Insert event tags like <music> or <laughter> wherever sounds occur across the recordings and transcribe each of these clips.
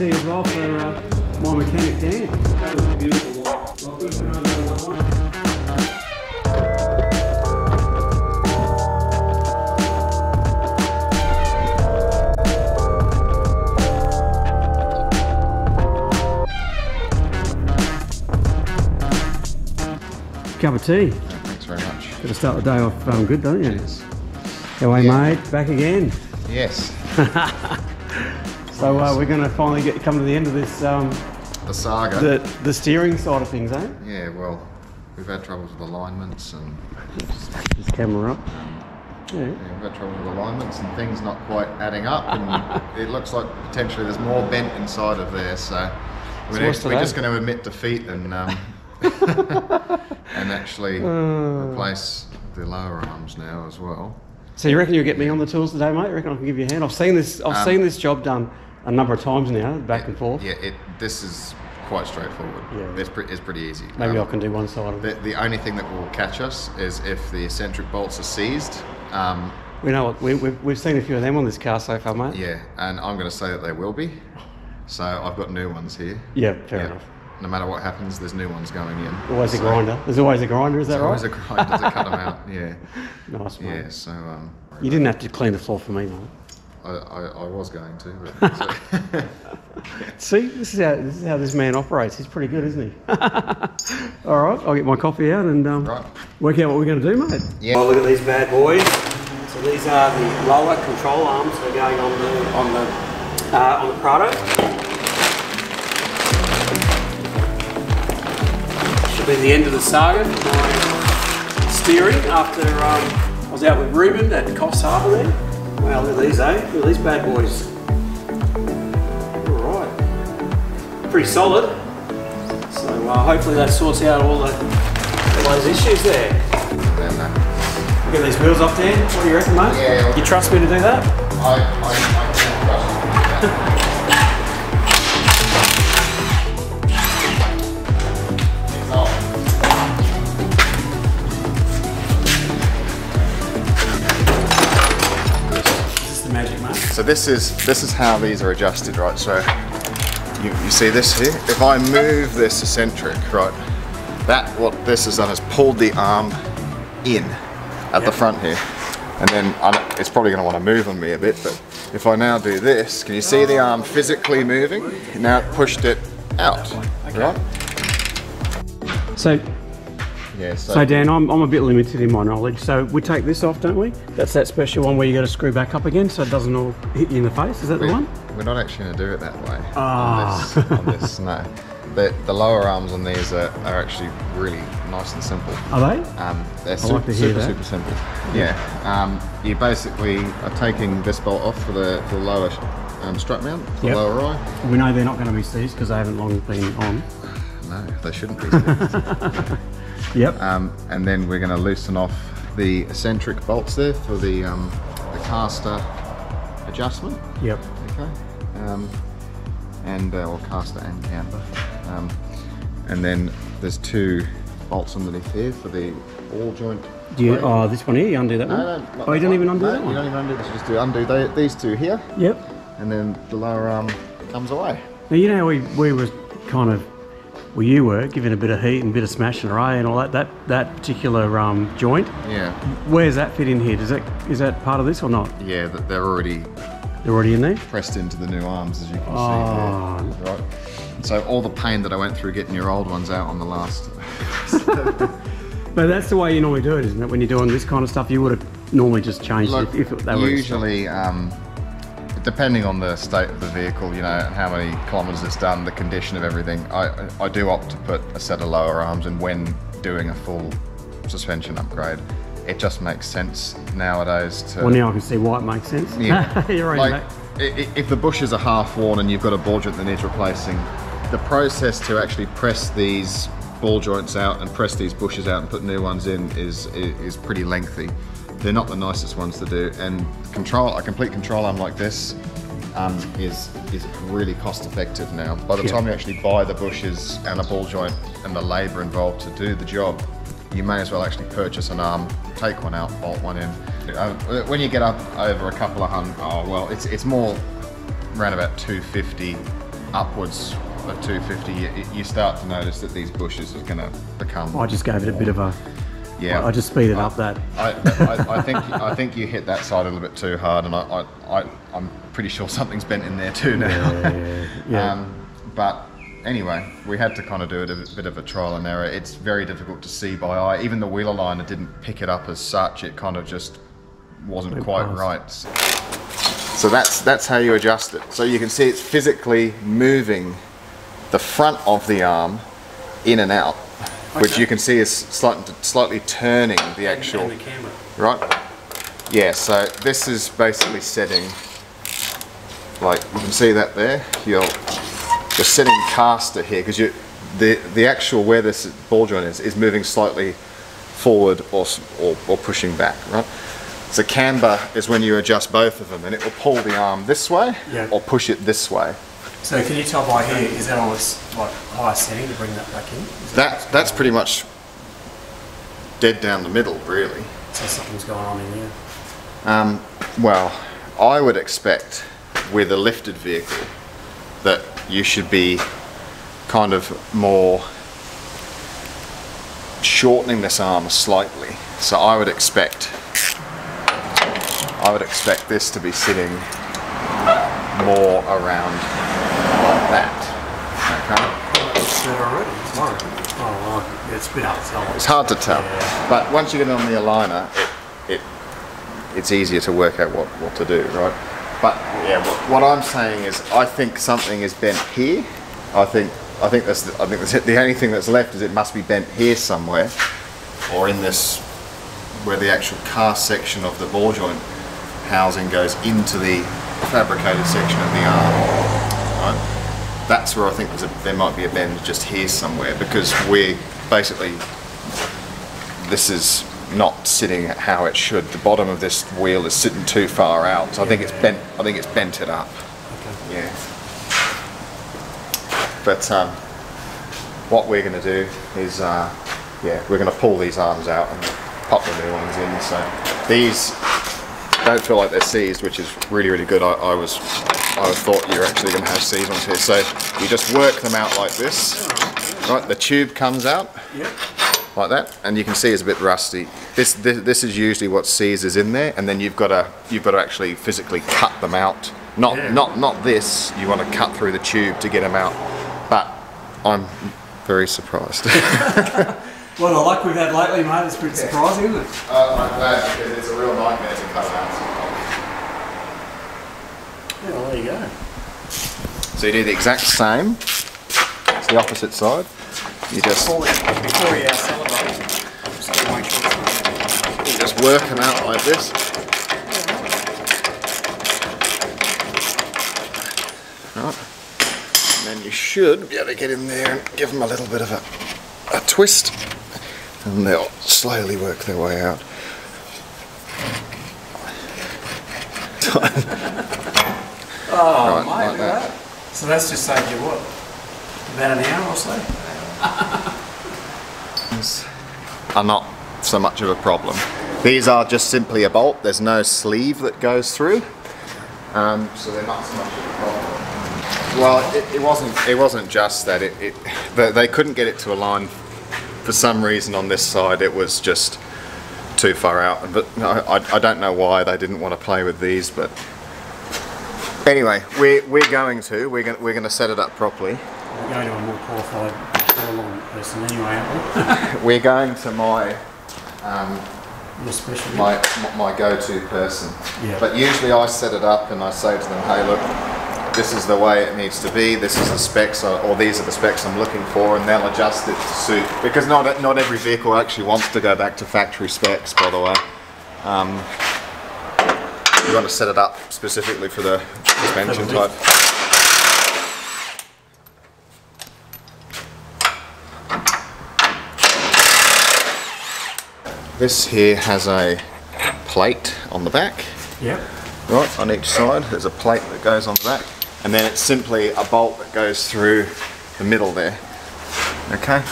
today, mate. We have a tea as well for uh, my mechanic Dan. That was a beautiful one. Cup of tea. Thanks very much. Got to start the day off um, good, don't you? Yes. How are you, Yeah. mate? Back again. Yes. <laughs> So uh, we're going to finally get come to the end of this um, The saga. the the steering side of things, eh? yeah, well, we've had troubles with alignments and This camera up. Yeah. yeah, we've had trouble with alignments and things not quite adding up and it looks like potentially there's more bent inside of there so we're, So we're just going to admit defeat and um, <laughs> and actually Uh. replace the lower arms now as well. So you reckon you'll get me on the tools today, mate? You reckon I can give you a hand? I've seen this. I've Um, seen this job done a number of times now, back and forth. Yeah, it this is quite straightforward. Yeah. It's, pre- it's pretty easy. Maybe Um, I can do one side of it. The, the only thing that will catch us is if the eccentric bolts are seized. Um, We know what we, we've, we've seen a few of them on this car so far, mate. yeah, and I'm going to say that they will be. So I've got new ones here. Yeah, fair Yeah. enough. No matter what happens, there's new ones going in. Always a grinder. There's always a grinder. Is that There's always a grinder to cut them out. <laughs> Yeah, Nice, mate. yeah. So um, You didn't have to clean the floor for me, mate. I, I, I was going to, but <laughs> See, this is how this is how this man operates. He's pretty good, isn't he? <laughs> All right, I'll get my coffee out and um, Right. work out what we're going to do, mate. Yeah. Oh, look at these bad boys. So these are the lower control arms that are going on the on the uh, on the Prado. Should be the end of the saga. My steering after um, I was out with Ruben at Coffs Harbour there. Wow, look at these, eh? Look at these bad boys. All right pretty solid. So uh, hopefully that sorts out all, the, all those issues there. uh, Get these wheels off there. What do you reckon, mate? Yeah, You trust me to do that? I, I, I <laughs> So this is this is how these are adjusted, right? So you, you see this here? If I move this eccentric, right, that what this has done is pulled the arm in at the front here, and then I know- it's probably going to want to move on me a bit. But if I now do this, can you see the arm physically moving? Now it pushed it out, right? So, Yeah. So, so Dan, I'm, I'm a bit limited in my knowledge. So we take this off, don't we? That's that special one where you got to screw back up again so it doesn't all hit you in the face. Is that the one? we're not actually going to do it that way. Ah. On, this, on this, no. The, the lower arms on these are, are actually really nice and simple. Are they? Um, they're like super, super, super simple. Yeah. Um, you basically are taking this bolt off for the, for the lower um, strut mount, the Yep. lower eye. We know they're not going to be seized because they haven't long been on. No, they shouldn't be. <laughs> Yep. um, and then we're going to loosen off the eccentric bolts there for the, um, the caster adjustment. Yep. Okay. Um, and uh, or caster and camber. Um, and then there's two bolts underneath here for the ball joint. Do you, oh, this one here, you undo that one? No, no, not oh, you don't even undo No, that You don't even undo this. You just do undo they, these two here, Yep. and then the lower arm comes away. Now, you know, we, we were kind of, well, you were giving a bit of heat and a bit of smashing array and all that. That that particular um, joint, Yeah, where's that fit in here? Does that is that part of this or not? yeah. th- They're already They're already in there. pressed into the new arms, as you can Oh. see here. Right. So all the pain that I went through getting your old ones out on the last. <laughs> But that's the way you normally do it, isn't it? When you're doing this kind of stuff, you would have normally just changed Look, it if, if they were usually, um, depending on the state of the vehicle, you know, and how many kilometres it's done, the condition of everything, I, I do opt to put a set of lower arms and when doing a full suspension upgrade, it just makes sense nowadays to. Well, now I can see why it makes sense. Yeah. <laughs> you're right. like, mate. i- i- if the bushes are half worn and you've got a ball joint that needs replacing, the process to actually press these ball joints out and press these bushes out and put new ones in is, is pretty lengthy. They're not the nicest ones to do, and control a complete control arm like this um, is is really cost effective now. By the Yeah. time you actually buy the bushes and a ball joint and the labour involved to do the job, you may as well actually purchase an arm, take one out, bolt one in. Uh, when you get up over a couple of hundred, oh well, it's it's more around about 250 upwards of 250, you, you start to notice that these bushes are going to become. I just gave it a bit of a. Yeah, I just speeded up that. I, I, I think I think you hit that side a little bit too hard, and I, I, I I'm pretty sure something's bent in there too now. Yeah, yeah. Um, but anyway, we had to kind of do it a bit of a trial and error. It's very difficult to see by eye. Even the wheel aligner didn't pick it up as such. It kind of just wasn't Went quite right. So that's that's how you adjust it. So you can see it's physically moving the front of the arm in and out, which you can see is slightly, slightly turning the actual And the camera. right? Yeah, so this is basically setting, like you can see that there, you're, you're setting caster here because you, the, the actual where this ball joint is, is moving slightly forward or, or, or pushing back, right? So camber is when you adjust both of them and it will pull the arm this way Yeah. or push it this way. So can you tell by here, is that on its like highest setting to bring that back in? Is That, that's pretty much dead down the middle, really. So something's going on in here. Um, well, I would expect with a lifted vehicle that you should be kind of more shortening this arm slightly. So I would expect I would expect this to be sitting more around that. It's better already. It's working. Oh, right. it's a bit hard to tell. It's hard to tell, Yeah. but once you get it on the aligner, it, it it's easier to work out what, what to do, right? But yeah, what, what I'm saying is, I think something is bent here. I think I think that's the, I think that's it. the only thing that's left is it must be bent here somewhere, or in this where the actual cast section of the ball joint housing goes into the fabricated section of the arm. Right? That's where I think there's a, there might be a bend just here somewhere because we're basically this is not sitting how it should. The bottom of this wheel is sitting too far out, so I think it's bent. I think it's bent it up. Okay. Yeah. But um, what we're going to do is, uh, yeah, we're going to pull these arms out and pop the new ones in. So these don't feel like they're seized, which is really, really good. I, I was, I thought you were actually going to have seized here. So you just work them out like this. Right, the tube comes out Yep. like that, and you can see it's a bit rusty. This, this this is usually what seizes in there, and then you've got to you've got to actually physically cut them out. Not Yeah. not not this. You want to cut through the tube to get them out. But I'm very surprised. <laughs> Well, the luck we've had lately, mate, is pretty surprising, isn't it? uh, I'm glad because it's a real nightmare to cut them out. Yeah, well, there you go. So you do the exact same. It's the opposite side. You just Before we, before we uh, celebrate, just gotta make sure it's you just work them out like this. Right. And then you should be able to get in there and give them a little bit of a, a twist, and they'll slowly work their way out. <laughs> Oh, Right, mate, like that. at. So that's just saved you what? About an hour or so? <laughs> Are not so much of a problem. These are just simply a bolt. There's no sleeve that goes through, um, so they're not so much of a problem. Well, it, it wasn't. It wasn't just that. It, it they, they couldn't get it to align for some reason on this side. It was just too far out. But no, I, I don't know why they didn't want to play with these. But anyway, we're we're going to we're going we're going to set it up properly. We're going to a more qualified person anyway, aren't <laughs> We're going to my um. My my go-to person. Yeah. But usually I set it up and I say to them, hey, look, this is the way it needs to be. This is the specs, or, or these are the specs I'm looking for, and they'll adjust it to suit. Because not not every vehicle actually wants to go back to factory specs, by the way. Um, you want to set it up specifically for the suspension type. This here has a plate on the back. Yep. right on each side there's a plate that goes on the back and then it's simply a bolt that goes through the middle there okay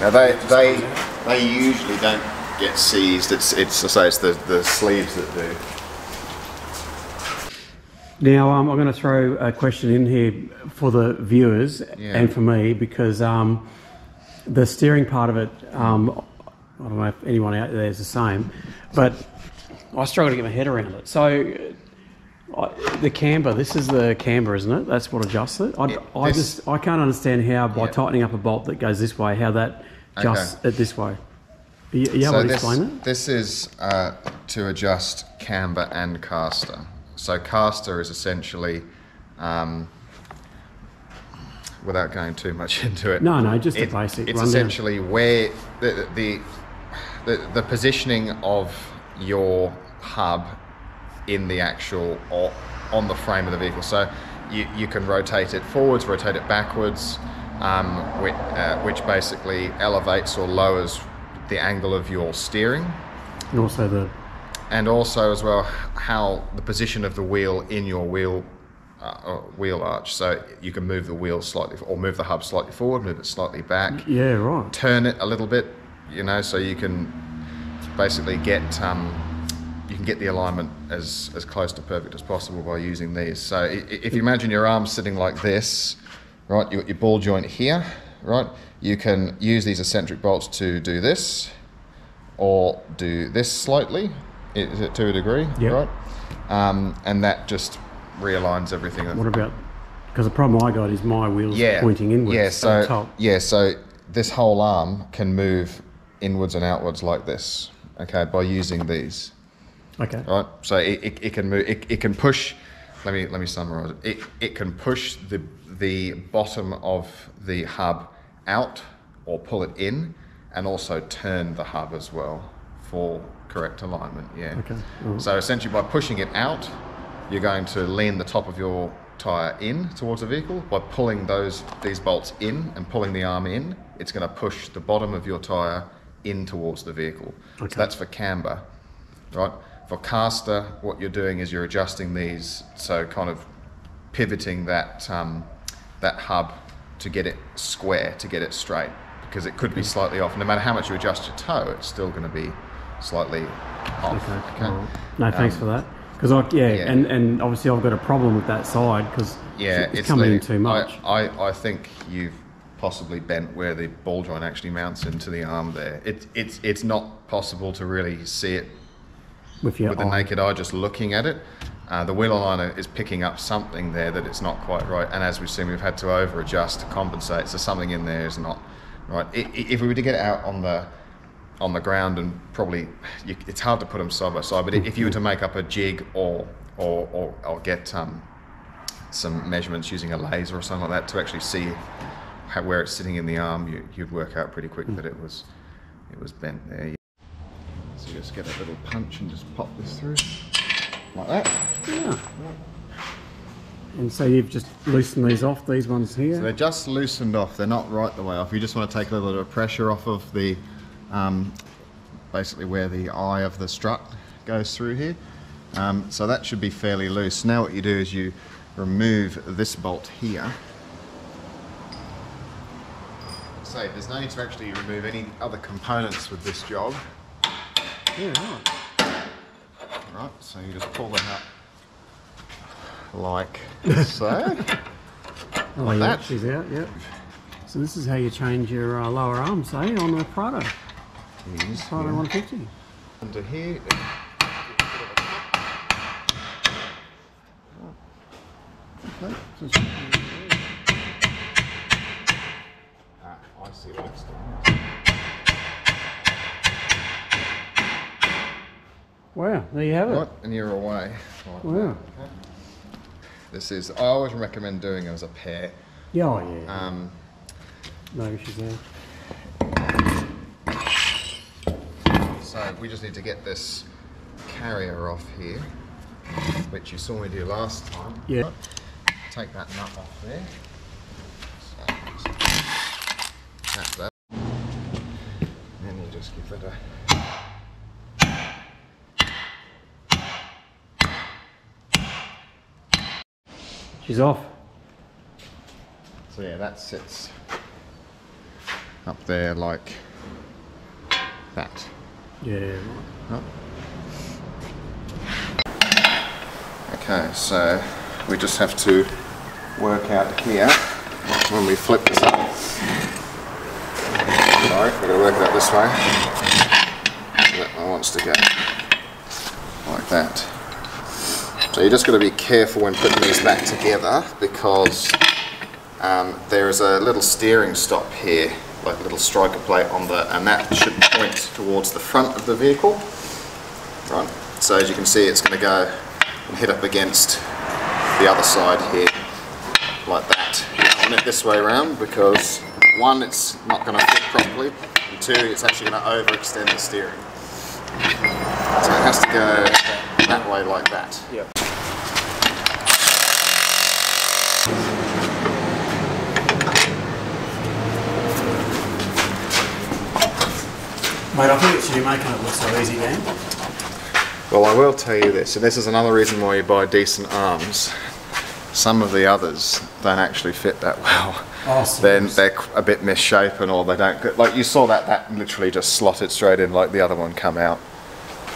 now they they they usually don't get seized it's it's I say it's the the sleeves that do Now, um, I'm going to throw a question in here for the viewers Yeah. and for me because um, the steering part of it, um, I don't know if anyone out there is the same, but I struggle to get my head around it. So, uh, I, the camber, this is the camber, isn't it? That's what adjusts it. I, Yeah, I just I can't understand how by Yeah. tightening up a bolt that goes this way, how that adjusts it this way. Are you, are you able to this, explain it? this is uh, to adjust camber and caster. So caster is essentially, um, without going too much <laughs> into it. No, no, just the it- basic It's essentially where the, the the the positioning of your hub in the actual or on the frame of the vehicle. So you, you can rotate it forwards, rotate it backwards, um, which, uh, which basically elevates or lowers the angle of your steering And also the and also as well how the position of the wheel in your wheel uh, uh, wheel arch. So you can move the wheel slightly or move the hub slightly forward, move it slightly back, yeah, right. turn it a little bit, you know, so you can basically get um, you can get the alignment as as close to perfect as possible by using these. So if you imagine your arm sitting like this, right, you got your ball joint here, right, you can use these eccentric bolts to do this or do this slightly, is it to a degree, Yep. right? Um, and that just realigns everything. What about? Because the problem I got is my wheels yeah. pointing inwards. Yeah, so yeah, so this whole arm can move inwards and outwards like this. Okay, by using these. Okay. Right. So it, it, it can move. It, it can push. Let me let me summarize it. It it can push the the bottom of the hub out or pull it in, and also turn the hub as well for correct alignment. Yeah. Okay. So essentially, by pushing it out, you're going to lean the top of your tire in towards the vehicle. By pulling those these bolts in and pulling the arm in, it's going to push the bottom of your tire in towards the vehicle. Okay. So that's for camber, right? For caster, what you're doing is you're adjusting these, so kind of pivoting that um, that hub to get it square, to get it straight, because it could be slightly off. No matter how much you adjust your toe, it's still going to be slightly off. Okay. all right. No, thanks for that. Because I yeah, Um, yeah. and and obviously I've got a problem with that side because Yeah, it's, coming in too much. I, I, I think you've possibly bent where the ball joint actually mounts into the arm there. It, it's it's not possible to really see it with with the naked eye just looking at it. Uh, the wheel aligner is picking up something there that it's not quite right, and as we've seen, we've had to over adjust to compensate. So something in there is not right. If we were to get it out on the on the ground and probably you, it's hard to put them side by side. But if you were to make up a jig or or, or, or get um, some measurements using a laser or something like that to actually see how, where it's sitting in the arm, you, you'd work out pretty quick that it was it was bent there. So you just get a little punch and just pop this through like that. Yeah. And so you've just loosened these off, these ones here. So they're just loosened off. They're not right the way off. You just want to take a little bit of pressure off of the, um, basically where the eye of the strut goes through here. Um, so that should be fairly loose. Now what you do is you remove this bolt here. Say, there's no need to actually remove any other components with this job. yeah, right. Right, so you just pull them up like <laughs> so. Oh, yeah, that. she's out, yep. So this is how you change your uh, lower arms, eh, on the Prado, Use Prado here. 150. under here. Okay. Ah, I see what it's doing. Wow, there you have it. Right, and you're away. Right. Wow. This is, I always recommend doing it as a pair. Yeah, oh, yeah. Um, no issues there. We just need to get this carrier off here, which you saw me do last time. Yeah. Take that nut off there. So, snap that. And you just give that a She's off. So yeah, that sits up there like that. Yeah. Okay, so we just have to work out here when we flip this up. Sorry, we're going to work it out this way. That one wants to go like that. So you're just going to be careful when putting these back together because um, there is a little steering stop here, like a little striker plate on the, and that should point towards the front of the vehicle. Right. So as you can see, it's going to go and hit up against the other side here, like that. I want it this way around because one, it's not going to fit properly, and two, it's actually going to overextend the steering. So it has to go that way like that. Yep. Mate, I think it's you making it look so easy, Dan. Well, I will tell you this, and this is another reason why you buy decent arms. Some of the others don't actually fit that well. Oh, then they're a bit misshapen, or they don't. Get, like you saw that that literally just slotted straight in, like the other one come out.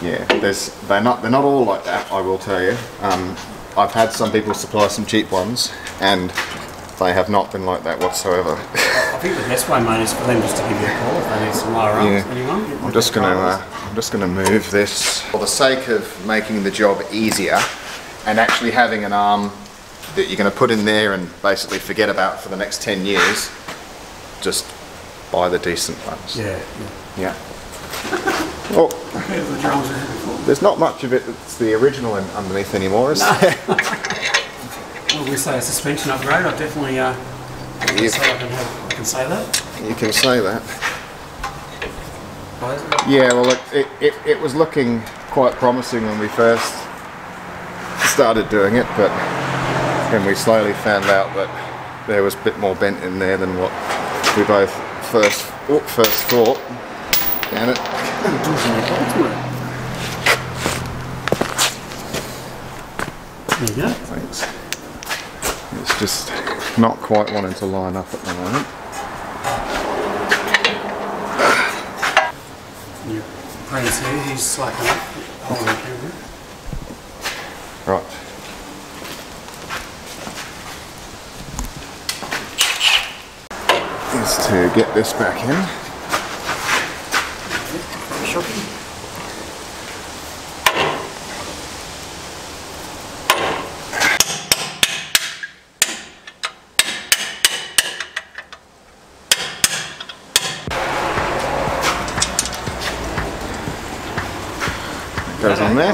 Yeah, there's they're not they're not all like that. I will tell you. Um, I've had some people supply some cheap ones, and they have not been like that whatsoever. <laughs> I think the best way, mate, is for them just to give you a call if they need some lower arms. Yeah. Anyone? I'm just gonna uh, I'm just gonna move this for the sake of making the job easier and actually having an arm that you're gonna put in there and basically forget about for the next ten years. Just buy the decent ones. Yeah. yeah. Yeah. Well, Compared to the drums we had before. there's not much of it that's the original in, underneath anymore, is there? <laughs> Well, we say a suspension upgrade. I definitely uh, I can, can say that. you can say that. Yeah, well, it, it, it, it was looking quite promising when we first started doing it, but then we slowly found out that there was a bit more bent in there than what we both first oh, first thought. Damn it. There you go. Thanks. It's just not quite wanting to line up at the moment. Your here. He's slacking up. The camera. Right. Is to get this back in. Shocking. Goes on there.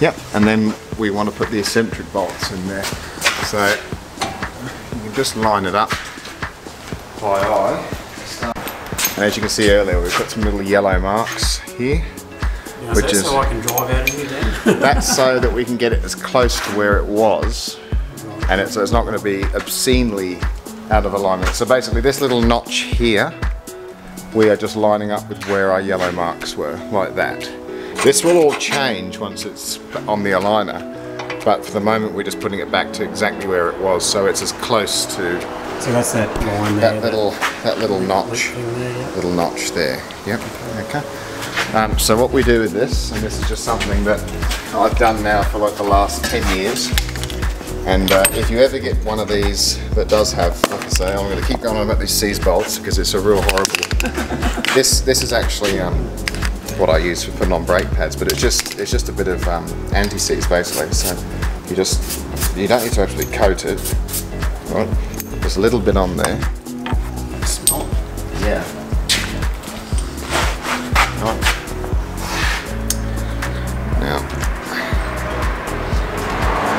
Yep, and then we want to put the eccentric bolts in there. So you can just line it up by eye. And as you can see earlier, we've got some little yellow marks here. Yeah, Which Which is- so I can drive out of here, Dan. <laughs> That's so that we can get it as close to where it was, and it's, so it's not going to be obscenely out of alignment. So basically, this little notch here, we are just lining up with where our yellow marks were, like that. This will all change once it's on the aligner, but for the moment, we're just putting it back to exactly where it was, so it's as close to So that's that line there. that little that little notch there, yeah. little notch there. Yep. Okay. Um, so what we do with this, and this is just something that I've done now for like the last 10 years, and uh, if you ever get one of these that does have, like I say, I'm going to keep going on about these seize bolts because it's a real horrible. <laughs> this this is actually um, what I use for putting on brake pads, but it's just it's just a bit of um, anti-seize basically. So you just you don't need to actually coat it. Right? There's a little bit on there. Yeah. Right. Now,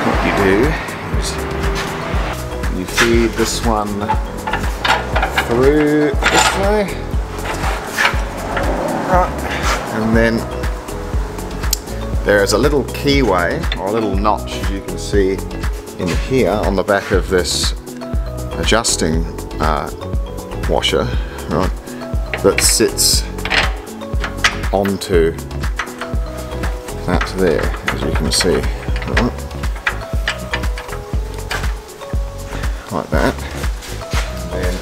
what you do is you feed this one through this way, and then there is a little keyway or a little notch, as you can see in here on the back of this adjusting uh, washer, right, that sits onto that there, as you can see, right, like that. And then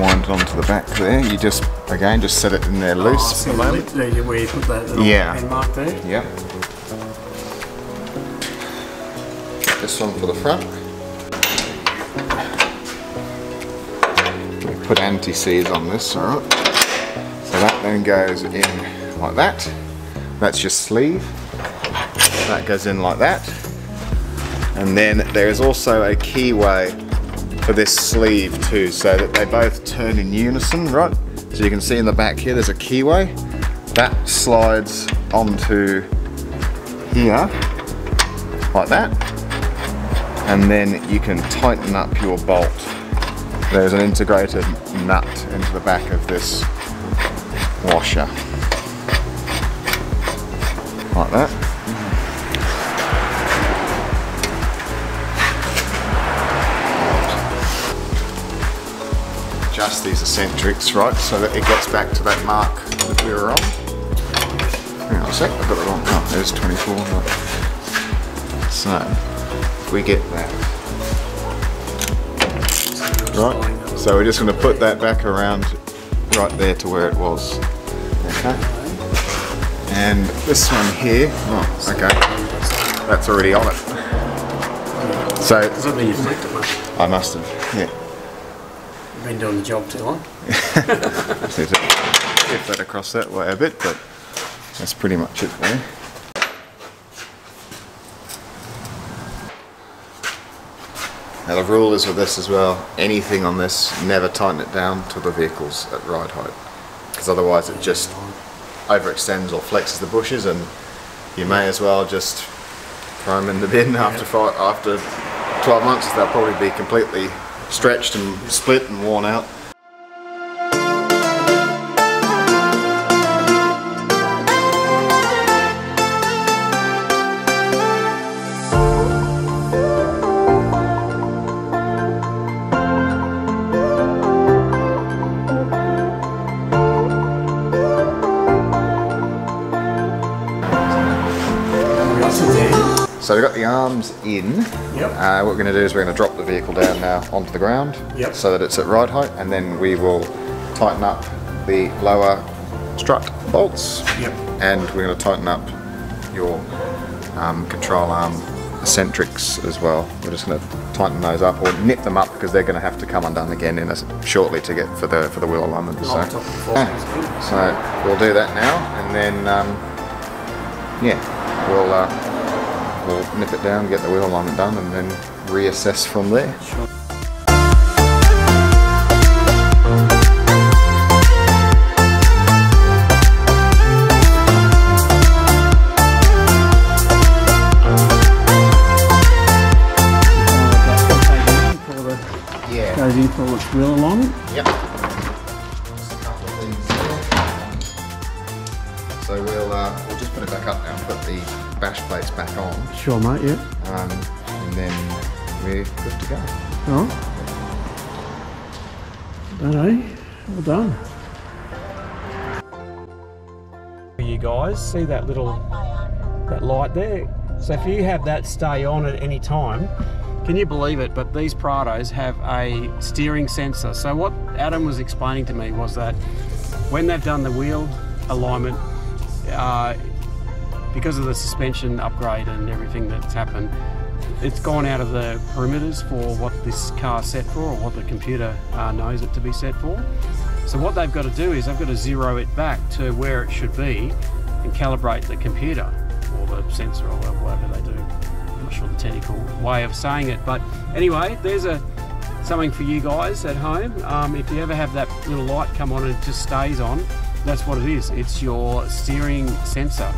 wind onto the back there. You just, again, just set it in there oh, loose Oh, the the moment. where you put that little Yeah. pen mark there? Yep. this one for the front. We put anti-seize on this, alright. So that then goes in like that. That's your sleeve. That goes in like that. And then there is also a keyway for this sleeve too, so that they both turn in unison, right? So you can see in the back here, there's a keyway. That slides onto here, like that. And then you can tighten up your bolt. There's an integrated nut into the back of this washer. Like that. Adjust these eccentrics, right, so that it gets back to that mark that we were on. Hang on a sec, I've got the wrong. Oh, there's 24. Right. So, we get that. Right, so we're just going to put that back around right there to where it was. Okay. And this one here, oh, okay, that's already on it. So, Does that mean you flicked it, mate? I must have, yeah. Been doing the job too long. <laughs> Get that across that way a bit, but that's pretty much it there. Now the rule is with this as well, anything on this, never tighten it down to the vehicle's at ride height. Because otherwise it just overextends or flexes the bushes and you may as well just throw them in the bin after, five, after 12 months, they'll probably be completely stretched and split and worn out. In. Yep. Uh, what we're going to do is we're going to drop the vehicle down now onto the ground Yep. so that it's at ride height and then we will tighten up the lower strut bolts Yep. and we're going to tighten up your um, control arm eccentrics as well. We're just going to tighten those up or nip them up because they're going to have to come undone again in a, shortly to get for the for the wheel alignment. So, Off top of the floor, yeah. <laughs> so we'll do that now and then um, yeah we'll uh, we'll nip it down, get the wheel alignment done, and then reassess from there. Sure. Yeah. Goes in for its wheel alignment. Yep. Back up now, put the bash plates back on, Sure, mate, yeah. um, and then we're good to go. All right. Done, eh? Well done. You guys see that little that light there? So if you have that stay on at any time, can you believe it? But these Prados have a steering sensor. So what Adam was explaining to me was that when they've done the wheel alignment, uh, because of the suspension upgrade and everything that's happened, it's gone out of the perimeters for what this car's set for or what the computer uh, knows it to be set for. So what they've got to do is they've got to zero it back to where it should be and calibrate the computer or the sensor or whatever they do. I'm not sure the technical way of saying it, but anyway, there's a something for you guys at home. Um, if you ever have that little light come on and it just stays on, that's what it is. It's your steering sensor.